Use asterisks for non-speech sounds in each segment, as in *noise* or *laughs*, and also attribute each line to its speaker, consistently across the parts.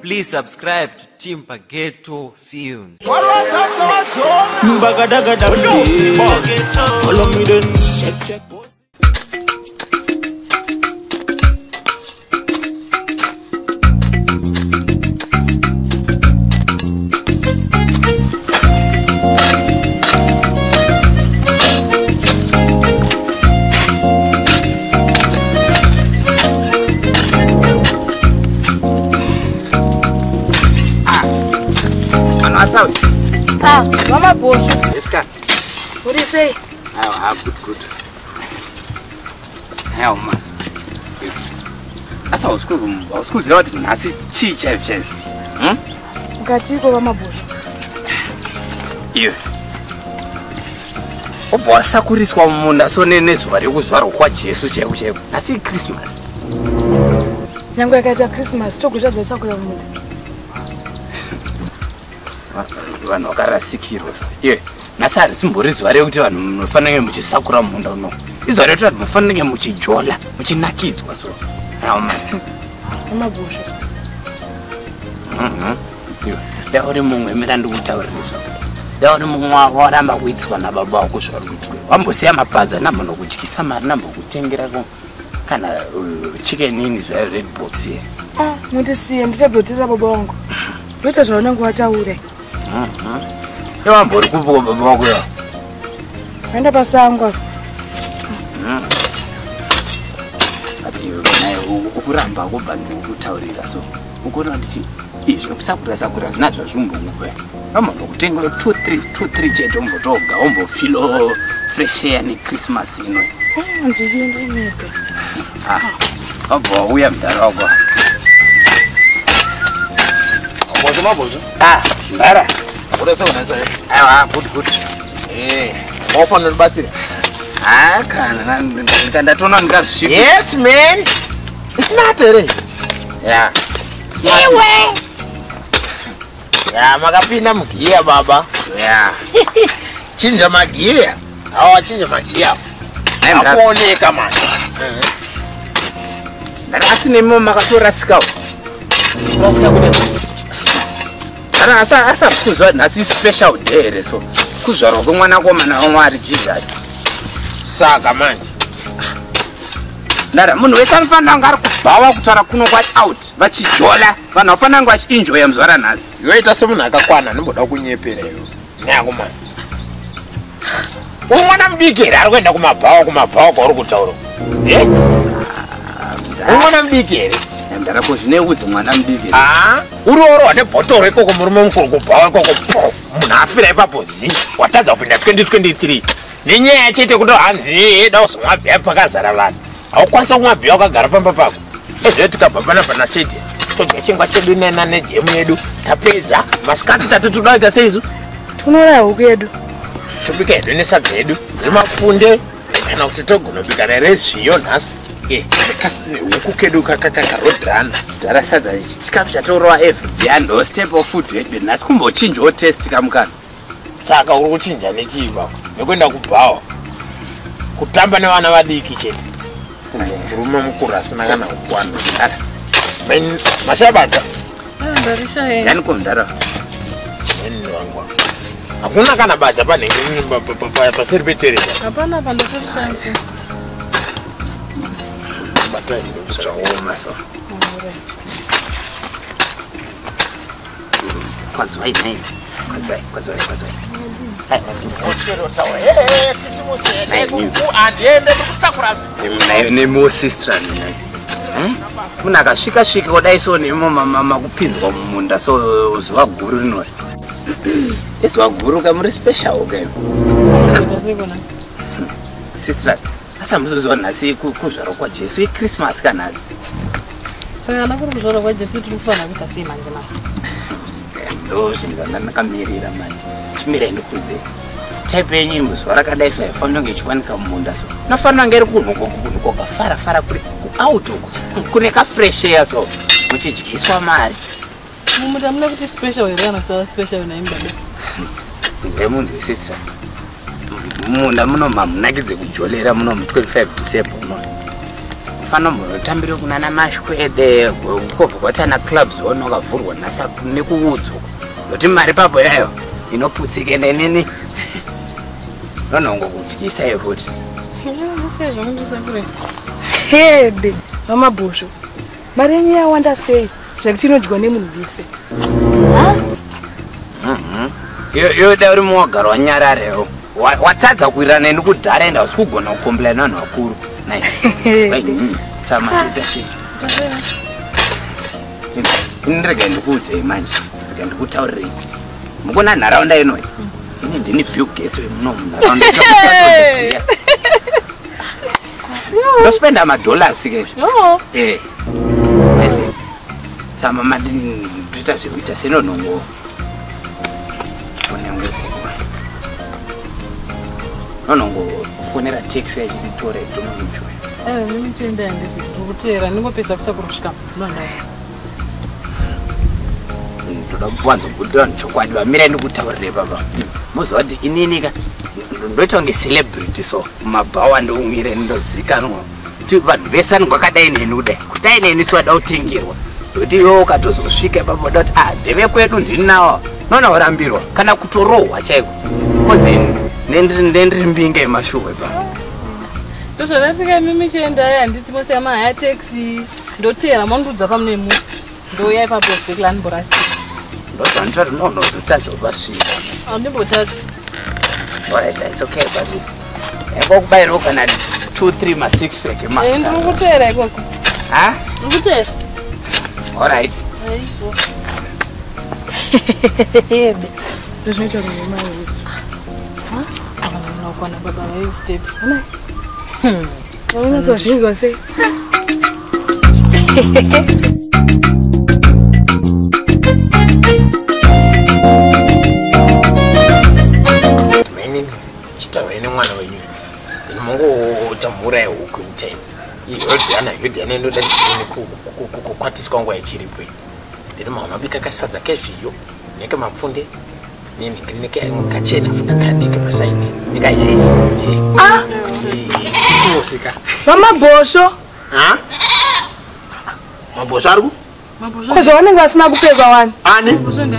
Speaker 1: Please subscribe to Team Pageto Films.
Speaker 2: Bagadagadagdi. Follow me then. Check, check.
Speaker 3: What do you say?
Speaker 4: Ayo, ah, good, good. Hayo ma. Asa usikuzi usikuzi leo tinasi chi chef chef. Hmm?
Speaker 3: Ukatiko mama bosho.
Speaker 4: Iyo. Ubva wasakuriswa mumunda so nezuva rekuzvarwa kwajesu chaiko chaiko asi christmas
Speaker 3: Nyangu yakaita Christmas togozvadza sakura munda.
Speaker 4: vanhu vakarasikirwa iye nhasi harisimbori zuva rekuti vanhu munofanira kunge muchisakura munda uno. Izuva rekuti vanhu munofanira kunge muchijola muchinakidzwa so aoma
Speaker 3: Mama bosho.
Speaker 4: da uri mumwe mira ndikutaurire zvako da uri mumwe wako waramba kuitiswa nababa wako zvari kuitwe wambosiya mabhaza namba nokutyisa mari namba kutengera kana uh, chicken ini zvayo red box ye
Speaker 3: Ah, mundisiye ndichadzotirira baba wangu. Ndoita zvaunenge wataura.
Speaker 4: Iwambori kupuka baba wako
Speaker 3: pasango.
Speaker 4: ati iwe naye ukuramba kubva ndikutaurira so ukuona ndichi izvo kusakura sakura nazvo zvimbongupe amba ndokutengera 23 chete umbotoga umbofilo fresh air nechristmas ino
Speaker 3: nyika.
Speaker 4: wabva wauya mudhara wako
Speaker 5: Mabozo mabozo.
Speaker 4: ah mbara good good
Speaker 5: Eh, wafanira kubatsira.
Speaker 4: ah kana ndikandatoona ndingazvisvipa
Speaker 5: Yes man. Smart ere.
Speaker 4: ya
Speaker 5: Iwe. Ya makapinda mugiya baba.
Speaker 4: ya
Speaker 5: Chinja magiya. Hawa chinja magiya. Akuoneka man.
Speaker 4: ndakasi nemimo makatorasikawo
Speaker 5: Rasika kune.
Speaker 4: Kana asari kuzwa nhasi special day here so kuzvarwa kwemwana komana wamwari jesus
Speaker 5: Saka manje.
Speaker 4: ndara munhu wese anofanira kunge ari kubhawa kutaura kuno kwaout vachijola vanhu vafanira kunge vachienjoya muzuva ranhasi
Speaker 5: Yoita semunhu akakwana nomboda kunyepera iwe. Nyako man. Umwana mudiki here ari kuenda kumabhawa kumabhawa kwauri kutaura. Eh? Umwana mudiki here.
Speaker 4: Ndarako zvineudzi mwana mudiki.
Speaker 5: Ah, uroro nebhotoro ikoko murume mukuru kubhawa ikoko. Po munhu afira ipapo zi watadza kupinda 2023 nenyaya chete kuti hanzi eda kuzomwa bhiya pakazara vanhu. Haukwanisa kumwa bhiya wakagara pamba pako. Ezve tikabva panapa naseti todya chingwa chedu nena nejemu yedu. Tapedza. Masikati tati todaita seizu.
Speaker 3: Tunouraya huku yedu.
Speaker 5: tobika hedu nesadza yedu remafunde kana kuti togona bika rerezviyo nhasi Eh, nehuku kedu kakarodhana
Speaker 4: ndarasadza chikafu chatorwa everyday ando step of food yedu nhasi kumbochinjawo test kamukana
Speaker 5: saka uri kuchinja nechii baba nekuenda kubhawa kutamba nevana vadiki chete murume mukuru asina kana kukwana Men- mashabadza
Speaker 3: Ah, ndarisha
Speaker 4: ndaniko mudhara
Speaker 5: meni wangu hakuna kana badza panhenge pa- pa- pa- pa- paseri petereza
Speaker 3: Hapana pandotorisha.
Speaker 4: zvaoma so kwazwai nai kwazwai kwazwai kwazwai nyai munhu akasvika svika kudai so nemo makupinzwa mumunda so zuva guru rinori izuva guru ka muri special kaio sistra asi hamuzoziva nhasi ku- kuzvarwa kwajesu ichristmas kanhasi.
Speaker 6: Saka kana kuri kuzvarwa kwajesu tiri kufanira kuita sei manje masi.
Speaker 4: Ndo zvinhu ndakamirira manje. Chimirai ndikudze type yenyu muzuva rakadai so haifanira kunge ichiwanika mumunda so. Nofanira kunge iri kunhu kunhu kwakafara fara kuri kuout uko kune kafresh air so muchidyiswa mari.
Speaker 6: Mumunda mune kuti special here kana kusava special naimbada
Speaker 4: ngemunhu wesistra munda muno mamunakidze kujolera muno mu 25 december uno. Fana mutambire kunana mashwede kwobva kwatana clubs ono wakavhurwa nasapu nekuudzu nokuti mari papo yayo inoputsike nenini. Nonongokutyisa futi
Speaker 6: ndisiye zvamundisa kure.
Speaker 3: Hede vamabhosvo mari yenyu yawanda sei? Zvekuti inodyiwa nemunhu vese
Speaker 4: yoda uri muwagara wanyararewo Wa- watadza kuwirirana neni kudhara enda usi kugona vakuru samatoita sei inirega ndikuudzei manje rega ndikutaurirei mukona nharaunda inoi ini ndini bill gates wemuno munharaunda ndospenda madollars ke Eh. Bese. Sama mati ndoita zvekuita senonongo. Nonongo fonera taxi yachitore tomuchwe.
Speaker 6: mimichenda yandisi ndikutera ndingopesa kusakura kusvika nondaa
Speaker 4: Ndoda kuwanzobuda chokwadi vamira ndikutaurire baba. Muziva kuti ininika ndoita kunge celebrity so mumabhawa ndoumire ndozikanwa kuti vanhu vese vanenge vakadai neni kudai kudai neni siwada kutengerwa kuti iwe ukatozosvika pamoda kuti ah ndeve kwedu ndini nawo. Nona urambirwa kana kutorohwa chaiko? Koze nendiri mbinga yemashuwe pa.
Speaker 6: Ndozvadatika mimichenda yanditi mose yamahaya taxi. Ndotera mondudza pamune mu. Ndouya ipapo vekulanborasi
Speaker 4: ndozvanditori nonozotadza kupasvika
Speaker 6: andimbotadzi
Speaker 4: alright it's okay basi yangokubayirawo kana 2 3 ma6 pack
Speaker 6: ndiri
Speaker 4: ma
Speaker 6: kutera ikoko
Speaker 4: ha?
Speaker 6: Ndiri kutera
Speaker 4: alright
Speaker 6: aiwa
Speaker 3: hede
Speaker 6: kukwana baba vaistep
Speaker 3: unatozvinzwa sei
Speaker 5: mainini chitaure nemwana wenyu ini mongotamhura yehuku muteni yodhiana yodhiana inoda ndini kukwatiswa nguva ichiripo ndiri mamwe mabika kasadza kezviyo neke mapfunde nini neke kachena futi kaneke masaiti isimusika
Speaker 3: vamabhosvo
Speaker 5: mabhosvo ari ku
Speaker 3: kwezva vanenge vasina kupfeka wani
Speaker 5: ani
Speaker 6: usenge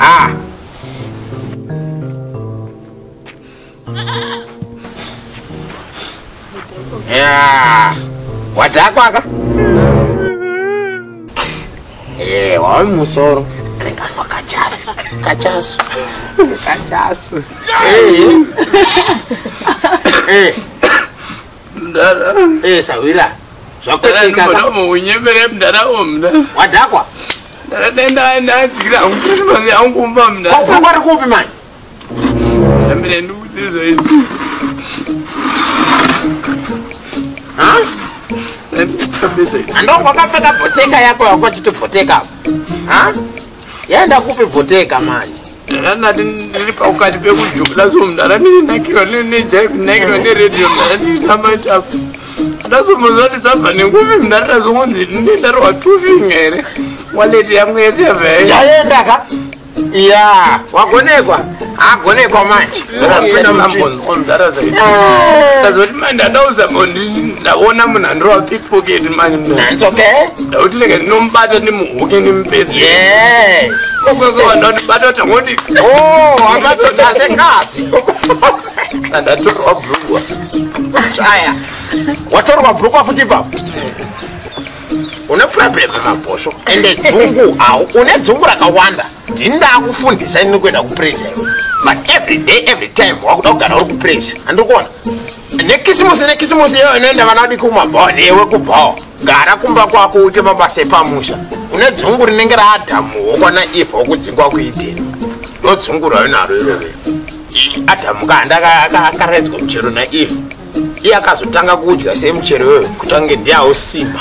Speaker 5: ah ya wadhakwaka e wawe musoro. Renganwa kachasu kachasu kachasu e sawira zvakotekaka
Speaker 2: munyemere mndarawo mna
Speaker 5: wadhakwa
Speaker 2: ndaradenda ndadyira angusirimange angumba mna
Speaker 5: kwauri kupi mani
Speaker 2: ambire ndikudzizo
Speaker 5: wakapfeka bhoteka yako yakwachiti bhoteka yaenda kupi bhoteka manje?
Speaker 2: Ndaranati ndiri pakati pekujula so mndara ndirinakirwa nejainakirwa neredio mndara ndiritamba chapo ndazomuzoti sabva nengupi mndara ndazongonzi ndindarwa tufinga here waleti yangu yesevhei
Speaker 5: yaendaka ya wagonekwa agonekwa manje.
Speaker 2: Mndara zaidi ndazoti manje ndadauzama ndaona munhu andorwa pickpocket manje ndauti leke ndinomubata ndimuhuke ndimupedze
Speaker 5: ye
Speaker 2: kokwekowandandibata kuti angoti
Speaker 5: wamatoda sengazi
Speaker 2: andatorwa bhurugwa
Speaker 5: aya watorwa bhurukwa futi ipapo une problem mabhosvo ende dzungu au une dzungu rakawanda. Ndindakufundisa ini kuenda kupressure but every day every time wakuda kugara uri kupressure andikuona nekisimusi nekisimusi iyo inoenda vana vadi kumabhawa newe kubhawa gara kumba kwako uite mabasa epamusha. Une dzungu rinenge raadhamu wokwana if wokudzingwa kuideni ndo dzungu rayo naro irove adhamu kaanda akaraidzwa muchero naif iye akazotanga kudya semuchero iyoyo kutange ndiyawo simba.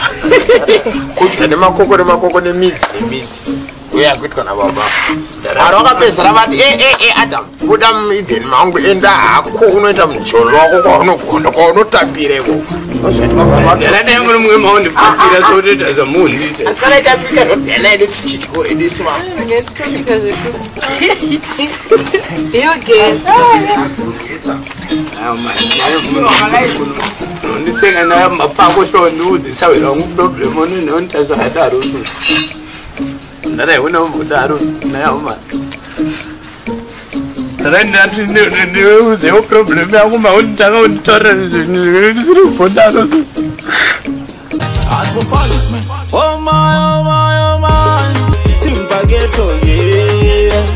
Speaker 5: *laughs* Kudya nemakoko nemakoko nemidzi nemidzi uyakuitwa nababa arakapedzera vati ee adam. Buda muidheni mangu enda hako unoita mujolo wako kwaunogonda
Speaker 2: kwaunotambireko zvatiadangu nomumwe
Speaker 5: maundibvunzira zvotoita zvamuundiitaasikaita pika zvodhana don't
Speaker 6: edu isimaa
Speaker 2: nditsenga nayo mapako shondiudzisawirwa muproblemu nonhonita zvakadaro ndara iwona umbodaro nayahoma ndara ndiuzewo problem yangu maunditanga unditaurira ndisiri kumbodaro
Speaker 7: Oh my, oh my, oh my, Timba Ghetto, yeah.